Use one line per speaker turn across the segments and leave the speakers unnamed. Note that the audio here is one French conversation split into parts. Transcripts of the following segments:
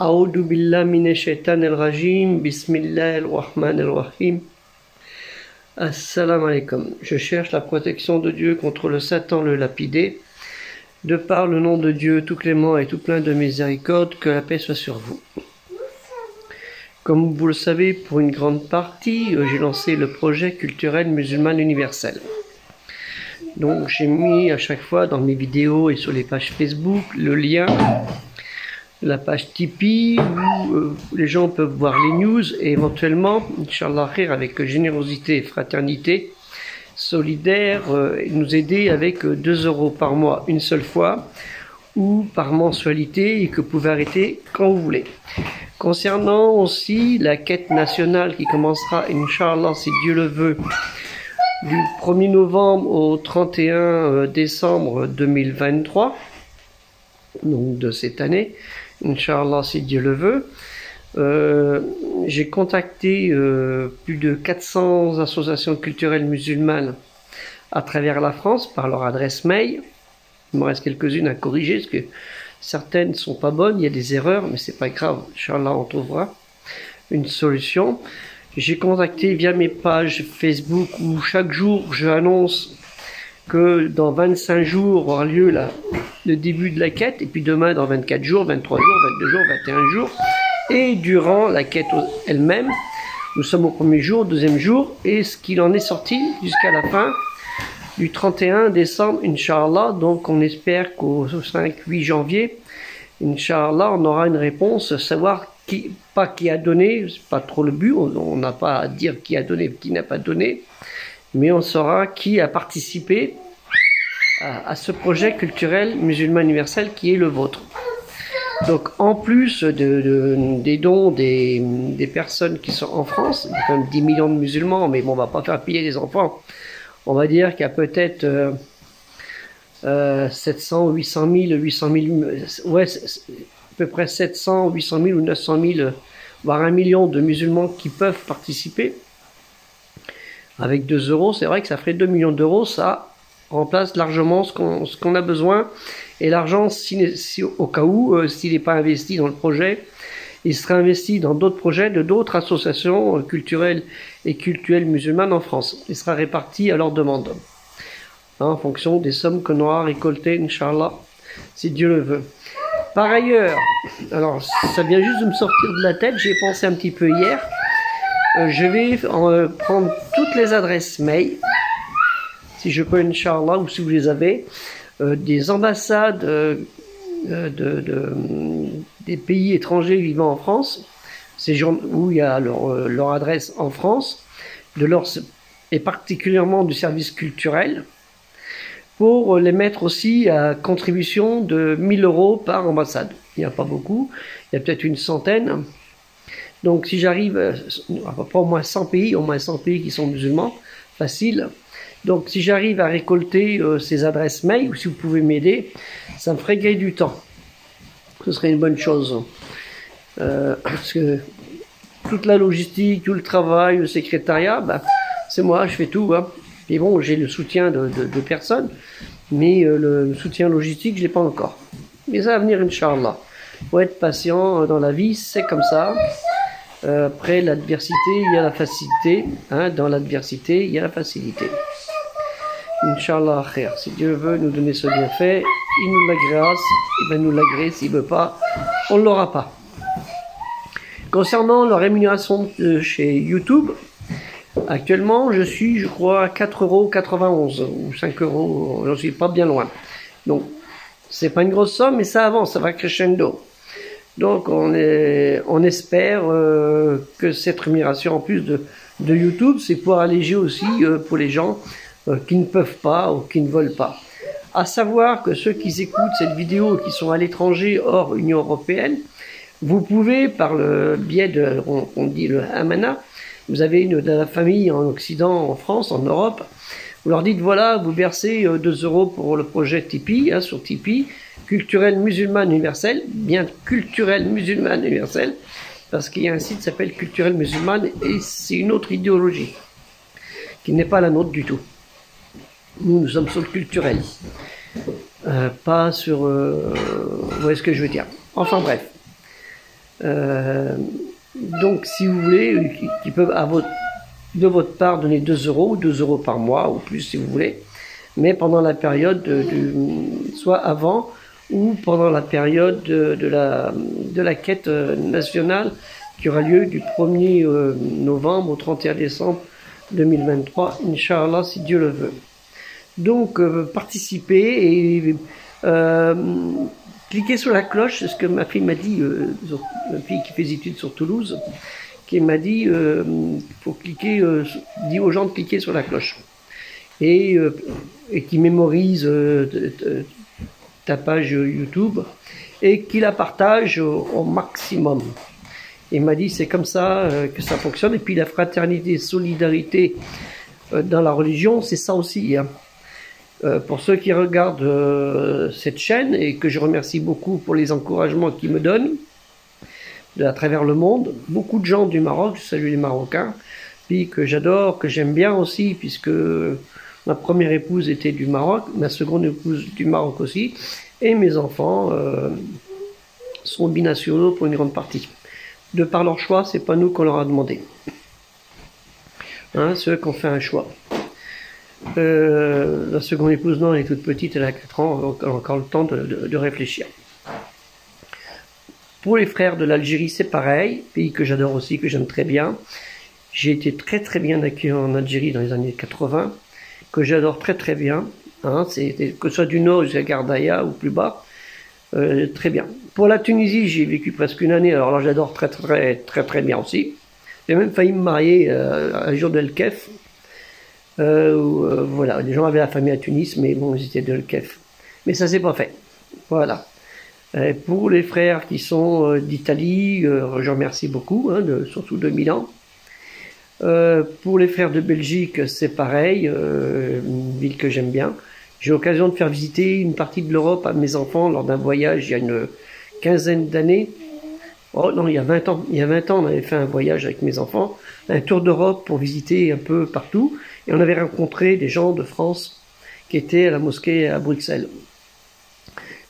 أعوذ بالله من الشيطان الرجيم بسم الله الرحمن الرحيم Assalamu alaikum. Je cherche la protection de Dieu contre le Satan le lapidé. De par le nom de Dieu tout clément et tout plein de miséricorde, que la paix soit sur vous. Comme vous le savez, pour une grande partie, euh, j'ai lancé le projet culturel musulman universel. Donc j'ai mis à chaque fois dans mes vidéos et sur les pages Facebook le lien la page Tipeee où euh, les gens peuvent voir les news et éventuellement, Inch'Allah, avec générosité et fraternité, solidaire, euh, nous aider avec 2 euh, euros par mois une seule fois ou par mensualité et que vous pouvez arrêter quand vous voulez. Concernant aussi la quête nationale qui commencera, Inch'Allah, si Dieu le veut, du 1er novembre au 31 décembre 2023, donc de cette année, Inch'Allah, si Dieu le veut. Euh, j'ai contacté euh, plus de 400 associations culturelles musulmanes à travers la France par leur adresse mail. Il me reste quelques-unes à corriger parce que certaines ne sont pas bonnes, il y a des erreurs, mais c'est pas grave. Inch'Allah, on trouvera une solution. J'ai contacté via mes pages Facebook où chaque jour je annonce que dans 25 jours aura lieu la, le début de la quête, et puis demain dans 24 jours, 23 jours, 22 jours, 21 jours, et durant la quête elle-même, nous sommes au premier jour, deuxième jour, et ce qu'il en est sorti jusqu'à la fin du 31 décembre, Inch'Allah, donc on espère qu'au 5-8 janvier, Inch'Allah, on aura une réponse, savoir qui, pas qui a donné, c'est pas trop le but, on n'a pas à dire qui a donné, qui n'a pas donné, mais on saura qui a participé à, ce projet culturel musulman universel qui est le vôtre. Donc en plus de, des dons des, personnes qui sont en France, il y a quand même 10 millions de musulmans, mais bon, on va pas faire piller les enfants. On va dire qu'il y a peut-être euh, euh, 700, 800 000, 800 000, ouais, à peu près 700, 800 000 ou 900 000, voire un million de musulmans qui peuvent participer. Avec 2 euros, c'est vrai que ça ferait 2 millions d'euros, ça remplace largement ce qu'on a besoin. Et l'argent, si, au cas où, euh, s'il n'est pas investi dans le projet, il sera investi dans d'autres projets de d'autres associations euh, culturelles et culturelles musulmanes en France. Il sera réparti à leur demande, hein, en fonction des sommes qu'on aura récoltées, Inch'Allah, si Dieu le veut. Par ailleurs, alors ça vient juste de me sortir de la tête, j'ai pensé un petit peu hier, euh, je vais euh, prendre toutes les adresses mail, si je peux, Inch'Allah, ou si vous les avez, euh, des ambassades de, des pays étrangers vivant en France, ces gens où il y a leur, adresse en France, de et particulièrement du service culturel, pour les mettre aussi à contribution de 1000 euros par ambassade. Il n'y a pas beaucoup, il y a peut-être une centaine. Donc si j'arrive euh, à peu près au moins 100 pays, au moins 100 pays qui sont musulmans, facile. Donc si j'arrive à récolter euh, ces adresses mail, ou si vous pouvez m'aider, ça me ferait gagner du temps. Ce serait une bonne chose. Euh, parce que toute la logistique, tout le travail, le secrétariat, bah, c'est moi, je fais tout. Hein. Et bon, j'ai le soutien de, de, personnes, mais le soutien logistique, je l'ai pas encore. Mais ça va venir, Inch'Allah. Faut être patient dans la vie, c'est comme ça. Euh, après l'adversité, il y a la facilité. Hein, dans l'adversité, il y a la facilité. Inch'Allah, si Dieu veut nous donner ce bienfait, il nous l'agresse, il va nous l'agréer. S'il veut pas, on ne l'aura pas. Concernant la rémunération de chez YouTube, actuellement, je suis, je crois, à 4,91€ ou 5 euros, j'en suis pas bien loin. Donc, c'est pas une grosse somme, mais ça avance, ça va crescendo. Donc on, est, on espère euh, que cette rémunération en plus de, de YouTube, c'est pour alléger aussi euh, pour les gens qui ne peuvent pas ou qui ne veulent pas. À savoir que ceux qui écoutent cette vidéo qui sont à l'étranger hors Union Européenne, vous pouvez par le biais de, on, dit le Hamana, vous avez une de la famille en Occident, en France, en Europe, vous leur dites voilà, vous versez 2 euros pour le projet Tipeee, hein, sur Tipeee, culturel musulman universel, bien culturel musulman universel, parce qu'il y a un site qui s'appelle culturel musulman et c'est une autre idéologie qui n'est pas la nôtre du tout. Nous, nous sommes sur le culturel, euh, pas sur. Euh, vous voyez ce que je veux dire Enfin bref. donc si vous voulez, ils peuvent à votre, de votre part donner 2 euros, 2 euros par mois ou plus si vous voulez, mais pendant la période de, soit avant ou pendant la période de, la, de la quête nationale qui aura lieu du 1er novembre au 31 décembre 2023, Inch'Allah, si Dieu le veut. Donc, euh, participez et euh, cliquez sur la cloche, c'est ce que ma fille m'a dit, euh, ma fille qui fait des études sur Toulouse, qui m'a dit, il faut cliquer, dit aux gens de cliquer sur la cloche. Et, et qui mémorise ta page YouTube et qui la partage au maximum. Il m'a dit c'est comme ça euh, que ça fonctionne. Et puis la fraternité, solidarité euh, dans la religion, c'est ça aussi. Hein. Euh, pour ceux qui regardent cette chaîne et que je remercie beaucoup pour les encouragements qu'ils me donnent à travers le monde, beaucoup de gens du Maroc, je salue les Marocains, puis que j'adore, que j'aime bien aussi, puisque ma première épouse était du Maroc, ma seconde épouse du Maroc aussi, et mes enfants sont binationaux pour une grande partie de par leur choix, c'est pas nous qu'on leur a demandé. Hein, ceux qui ont fait un choix. Euh, la seconde épouse, non, elle est toute petite, elle a 4 ans, elle a encore le temps de, réfléchir. Pour les frères de l'Algérie, c'est pareil, pays que j'adore aussi, que j'aime très bien. J'ai été très très bien accueilli en Algérie dans les années 80, que j'adore très très bien. Hein, que ce soit du nord jusqu'à Gardaïa ou plus bas, euh, très bien. Pour la Tunisie, j'ai vécu presque une année, alors là j'adore très très très très bien aussi. J'ai même failli me marier euh, un jour de l'Kef. Euh, voilà, les gens avaient la famille à Tunis, mais bon, ils étaient de l'Kef. Mais ça s'est pas fait. Voilà. pour les frères qui sont d'Italie, je remercie beaucoup, hein, surtout de Milan. pour les frères de Belgique, c'est pareil, une ville que j'aime bien. J'ai l'occasion de faire visiter une partie de l'Europe à mes enfants lors d'un voyage il y a une quinzaine d'années. Oh non, il y a 20 ans. Il y a 20 ans, on avait fait un voyage avec mes enfants, un tour d'Europe pour visiter un peu partout. Et on avait rencontré des gens de France qui étaient à la mosquée à Bruxelles.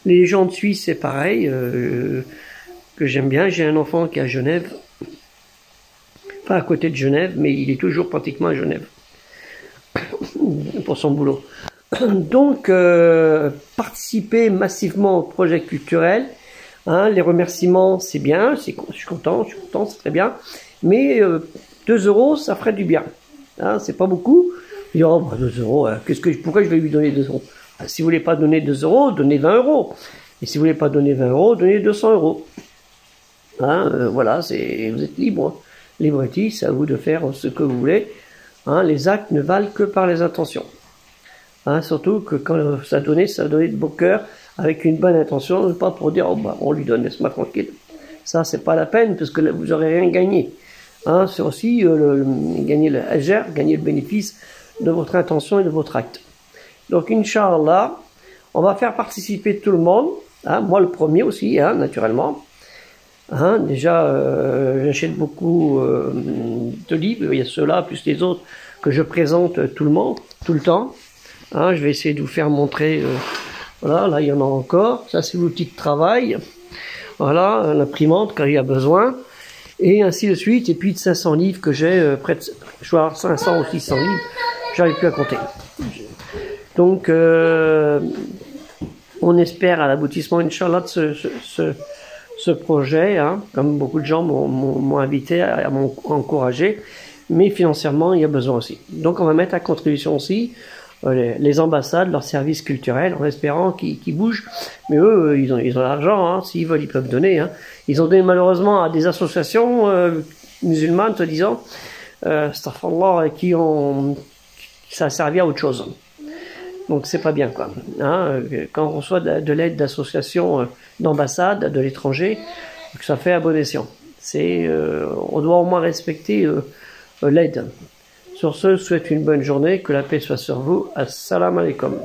Les gens de Suisse, c'est pareil, euh, que j'aime bien. J'ai un enfant qui est à Genève. Pas à côté de Genève, mais il est toujours pratiquement à Genève. pour son boulot. Donc, euh, participer massivement au projet culturel. Hein, les remerciements, c'est bien, je suis content, je suis content, c'est très bien. Mais euh, 2 euros, ça ferait du bien. Hein, c'est pas beaucoup. Je dis, oh, 2 bah, euros, hein, qu'est-ce que, pourquoi je vais lui donner 2 euros? Bah, Si vous voulez pas donner 2 euros, donnez 20 euros. Et si vous voulez pas donner 20 euros, donnez 200 euros. Hein, euh, voilà, vous êtes libre. Libretti, c'est à vous de faire ce que vous voulez. Les actes ne valent que par les intentions. Surtout que quand ça donnait, ça donnait de beau cœur, avec une bonne intention, pas pour dire, oh, bah, on lui donne, laisse-moi tranquille. Ça, c'est pas la peine, parce que vous aurez rien gagné. Hein, c'est aussi euh, gagner le hajar, gagner le bénéfice de votre intention et de votre acte. Donc, Inch'Allah, on va faire participer tout le monde, hein, moi le premier aussi, hein, naturellement. Déjà, euh, j'achète beaucoup euh, de livres, il y a ceux-là, plus les autres, que je présente tout le monde, tout le temps. Je vais essayer de vous faire montrer. Voilà, là il y en a encore. Ça c'est l'outil de travail. Voilà, l'imprimante quand il y a besoin. Et ainsi de suite. Et puis de 500 livres que j'ai, euh, près de, je vais avoir 500 ou 600 livres. J'arrive plus à compter. Donc, euh, on espère à l'aboutissement, Inch'Allah, de ce, ce, ce, projet. Hein, comme beaucoup de gens m'ont invité à m'encourager. Mais financièrement, il y a besoin aussi. Donc, on va mettre à contribution aussi euh, les, ambassades, leurs services culturels, en espérant qu'ils bougent. Mais eux, euh, ils ont, l'argent, hein. s'ils veulent, ils peuvent donner. Hein. Ils ont donné malheureusement à des associations euh, musulmanes, soi-disant, euh, qui ont, ça servi à autre chose. Donc c'est pas bien quoi. Hein. Quand on reçoit de, l'aide d'associations, d'ambassades de l'étranger, ça fait à bon escient. On doit au moins respecter l'aide. Sur ce, je souhaite une bonne journée, que la paix soit sur vous. Assalamu alaikum.